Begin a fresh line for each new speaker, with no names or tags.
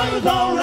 all is alright.